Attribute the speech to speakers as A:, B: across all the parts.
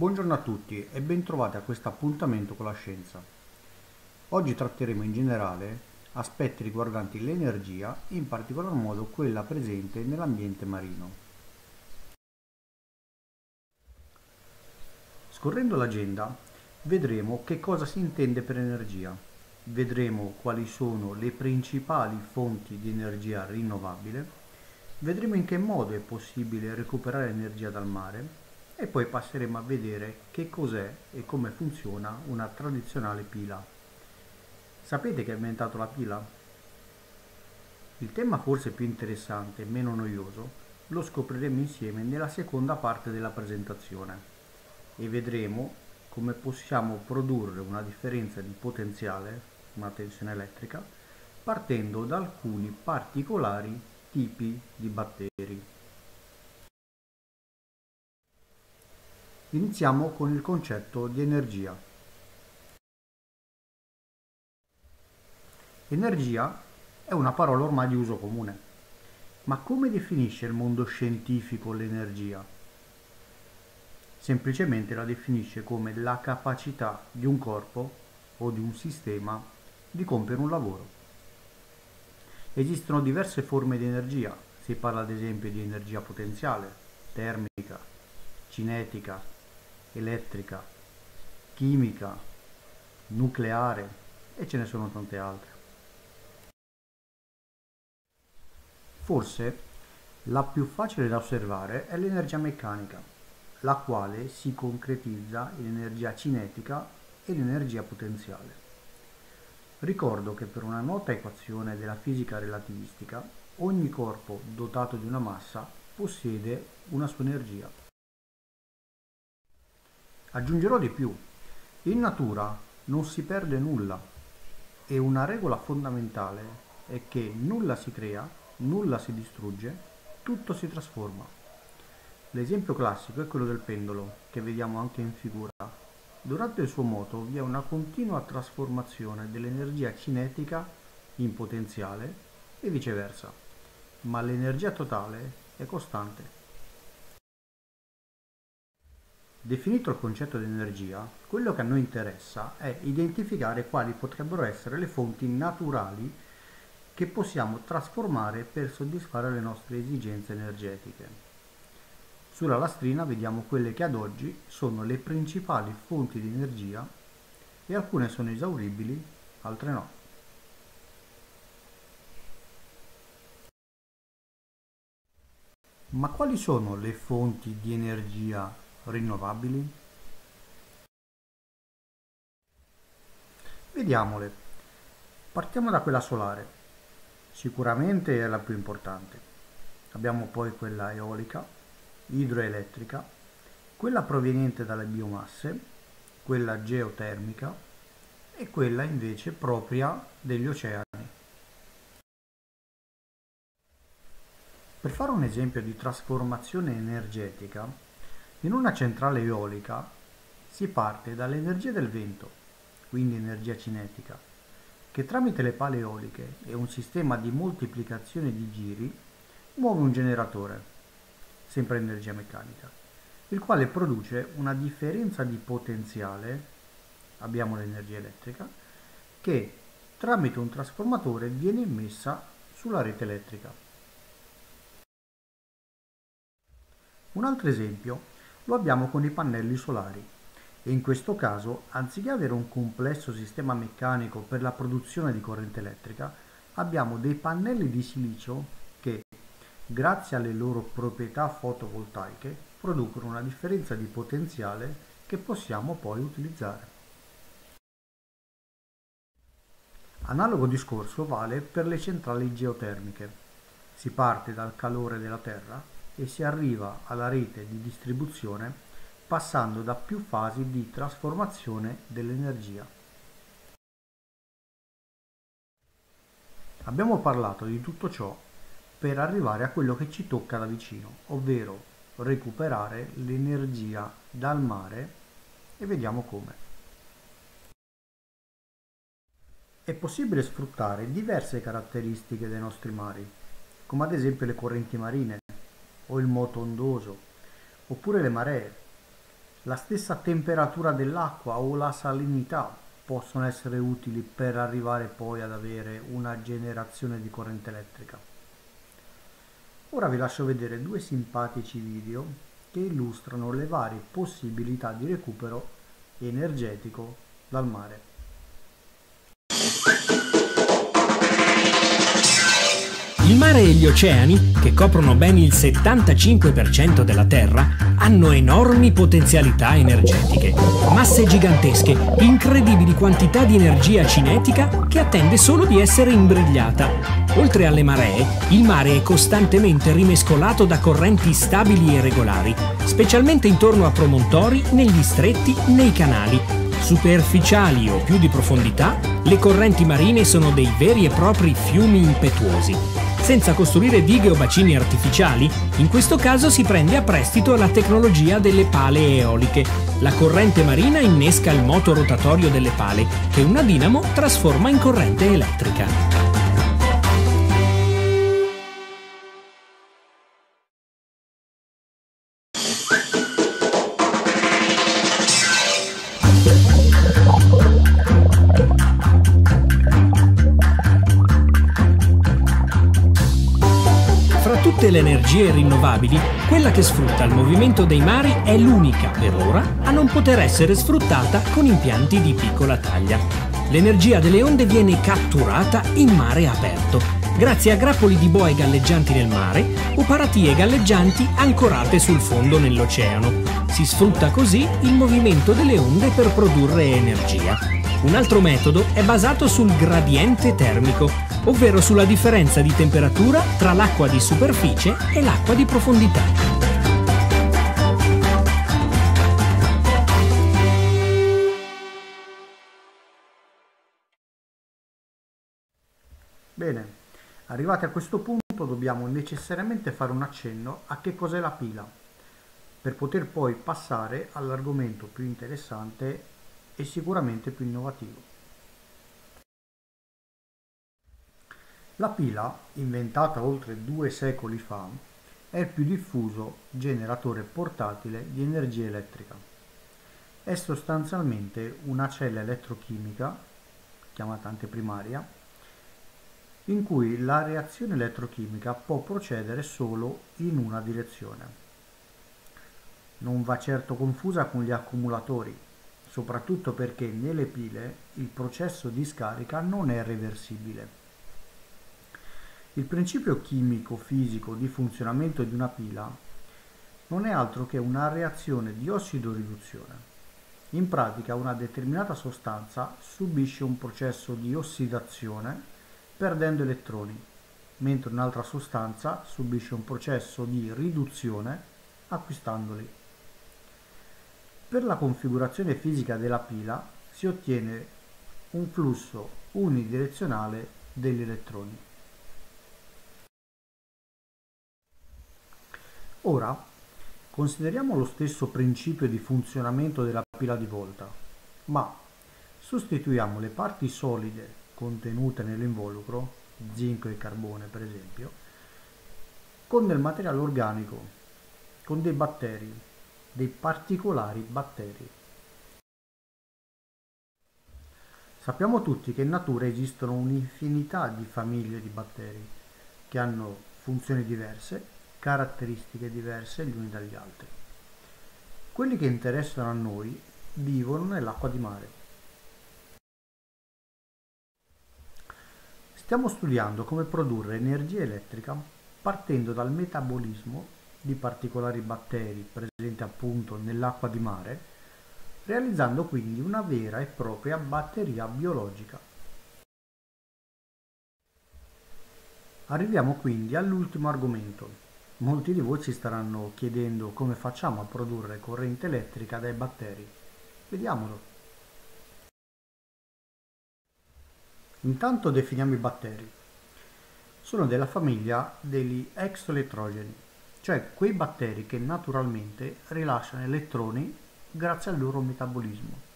A: Buongiorno a tutti e bentrovati a questo appuntamento con la scienza. Oggi tratteremo in generale aspetti riguardanti l'energia in particolar modo quella presente nell'ambiente marino. Scorrendo l'agenda vedremo che cosa si intende per energia, vedremo quali sono le principali fonti di energia rinnovabile, vedremo in che modo è possibile recuperare energia dal mare e poi passeremo a vedere che cos'è e come funziona una tradizionale pila. Sapete che ha inventato la pila? Il tema forse più interessante e meno noioso lo scopriremo insieme nella seconda parte della presentazione e vedremo come possiamo produrre una differenza di potenziale, una tensione elettrica, partendo da alcuni particolari tipi di batteri. Iniziamo con il concetto di energia. Energia è una parola ormai di uso comune, ma come definisce il mondo scientifico l'energia? Semplicemente la definisce come la capacità di un corpo o di un sistema di compiere un lavoro. Esistono diverse forme di energia, si parla ad esempio di energia potenziale, termica, cinetica, elettrica, chimica, nucleare e ce ne sono tante altre. Forse la più facile da osservare è l'energia meccanica, la quale si concretizza in energia cinetica e in energia potenziale. Ricordo che per una nota equazione della fisica relativistica, ogni corpo dotato di una massa possiede una sua energia. Aggiungerò di più. In natura non si perde nulla e una regola fondamentale è che nulla si crea, nulla si distrugge, tutto si trasforma. L'esempio classico è quello del pendolo, che vediamo anche in figura. Durante il suo moto vi è una continua trasformazione dell'energia cinetica in potenziale e viceversa, ma l'energia totale è costante. Definito il concetto di energia, quello che a noi interessa è identificare quali potrebbero essere le fonti naturali che possiamo trasformare per soddisfare le nostre esigenze energetiche. Sulla lastrina vediamo quelle che ad oggi sono le principali fonti di energia e alcune sono esauribili, altre no. Ma quali sono le fonti di energia rinnovabili? Vediamole. Partiamo da quella solare. Sicuramente è la più importante. Abbiamo poi quella eolica, idroelettrica, quella proveniente dalle biomasse, quella geotermica e quella invece propria degli oceani. Per fare un esempio di trasformazione energetica, in una centrale eolica si parte dall'energia del vento, quindi energia cinetica, che tramite le pale eoliche e un sistema di moltiplicazione di giri muove un generatore, sempre energia meccanica, il quale produce una differenza di potenziale, abbiamo l'energia elettrica, che tramite un trasformatore viene immessa sulla rete elettrica. Un altro esempio lo abbiamo con i pannelli solari e in questo caso, anziché avere un complesso sistema meccanico per la produzione di corrente elettrica, abbiamo dei pannelli di silicio che, grazie alle loro proprietà fotovoltaiche, producono una differenza di potenziale che possiamo poi utilizzare. Analogo discorso vale per le centrali geotermiche. Si parte dal calore della Terra e si arriva alla rete di distribuzione passando da più fasi di trasformazione dell'energia. Abbiamo parlato di tutto ciò per arrivare a quello che ci tocca da vicino, ovvero recuperare l'energia dal mare e vediamo come. È possibile sfruttare diverse caratteristiche dei nostri mari, come ad esempio le correnti marine, o il moto ondoso, oppure le maree. La stessa temperatura dell'acqua o la salinità possono essere utili per arrivare poi ad avere una generazione di corrente elettrica. Ora vi lascio vedere due simpatici video che illustrano le varie possibilità di recupero energetico dal mare.
B: Il mare e gli oceani, che coprono ben il 75% della Terra, hanno enormi potenzialità energetiche, masse gigantesche, incredibili quantità di energia cinetica che attende solo di essere imbrigliata. Oltre alle maree, il mare è costantemente rimescolato da correnti stabili e regolari, specialmente intorno a promontori, negli stretti, nei canali. Superficiali o più di profondità, le correnti marine sono dei veri e propri fiumi impetuosi senza costruire dighe o bacini artificiali, in questo caso si prende a prestito la tecnologia delle pale eoliche. La corrente marina innesca il moto rotatorio delle pale, che una dinamo trasforma in corrente elettrica. Le energie rinnovabili, quella che sfrutta il movimento dei mari è l'unica, per ora, a non poter essere sfruttata con impianti di piccola taglia. L'energia delle onde viene catturata in mare aperto, grazie a grappoli di boe galleggianti nel mare o paratie galleggianti ancorate sul fondo nell'oceano. Si sfrutta così il movimento delle onde per produrre energia. Un altro metodo è basato sul gradiente termico, ovvero sulla differenza di temperatura tra l'acqua di superficie e l'acqua di profondità.
A: Bene, arrivati a questo punto dobbiamo necessariamente fare un accenno a che cos'è la pila, per poter poi passare all'argomento più interessante e sicuramente più innovativo. La pila, inventata oltre due secoli fa, è il più diffuso generatore portatile di energia elettrica. È sostanzialmente una cella elettrochimica, chiamata anteprimaria, in cui la reazione elettrochimica può procedere solo in una direzione. Non va certo confusa con gli accumulatori, soprattutto perché nelle pile il processo di scarica non è reversibile. Il principio chimico-fisico di funzionamento di una pila non è altro che una reazione di ossido-riduzione. In pratica una determinata sostanza subisce un processo di ossidazione perdendo elettroni, mentre un'altra sostanza subisce un processo di riduzione acquistandoli. Per la configurazione fisica della pila si ottiene un flusso unidirezionale degli elettroni. Ora consideriamo lo stesso principio di funzionamento della pila di volta, ma sostituiamo le parti solide contenute nell'involucro, zinco e carbone per esempio, con del materiale organico, con dei batteri, dei particolari batteri. Sappiamo tutti che in natura esistono un'infinità di famiglie di batteri che hanno funzioni diverse caratteristiche diverse gli uni dagli altri. Quelli che interessano a noi vivono nell'acqua di mare. Stiamo studiando come produrre energia elettrica partendo dal metabolismo di particolari batteri presenti appunto nell'acqua di mare, realizzando quindi una vera e propria batteria biologica. Arriviamo quindi all'ultimo argomento, Molti di voi ci staranno chiedendo come facciamo a produrre corrente elettrica dai batteri. Vediamolo. Intanto definiamo i batteri. Sono della famiglia degli exoelettrogeni, cioè quei batteri che naturalmente rilasciano elettroni grazie al loro metabolismo.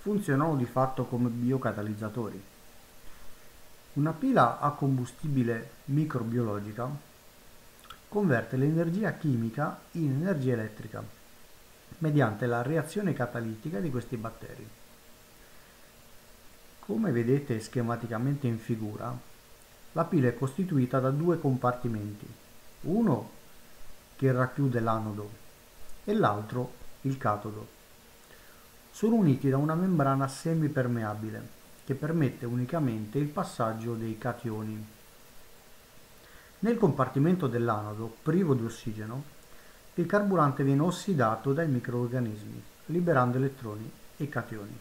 A: Funzionano di fatto come biocatalizzatori. Una pila a combustibile microbiologica converte l'energia chimica in energia elettrica. mediante la reazione catalitica di questi batteri. Come vedete schematicamente in figura, la pila è costituita da due compartimenti, uno che racchiude l'anodo e l'altro il catodo. Sono uniti da una membrana semipermeabile che permette unicamente il passaggio dei cationi. Nel compartimento dell'anodo, privo di ossigeno, il carburante viene ossidato dai microorganismi, liberando elettroni e cationi.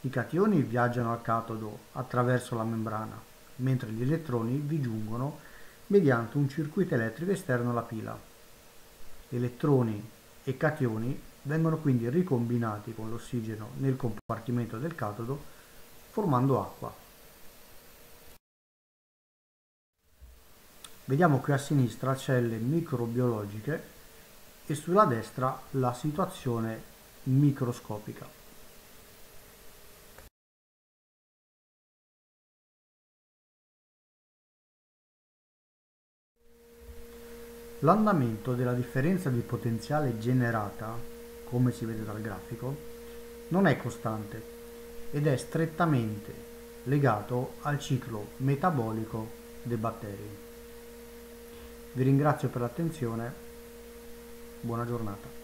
A: I cationi viaggiano al catodo attraverso la membrana, mentre gli elettroni vi giungono mediante un circuito elettrico esterno alla pila. Elettroni e cationi vengono quindi ricombinati con l'ossigeno nel compartimento del catodo formando acqua. Vediamo qui a sinistra celle microbiologiche e sulla destra la situazione microscopica. L'andamento della differenza di potenziale generata, come si vede dal grafico, non è costante ed è strettamente legato al ciclo metabolico dei batteri. Vi ringrazio per l'attenzione, buona giornata.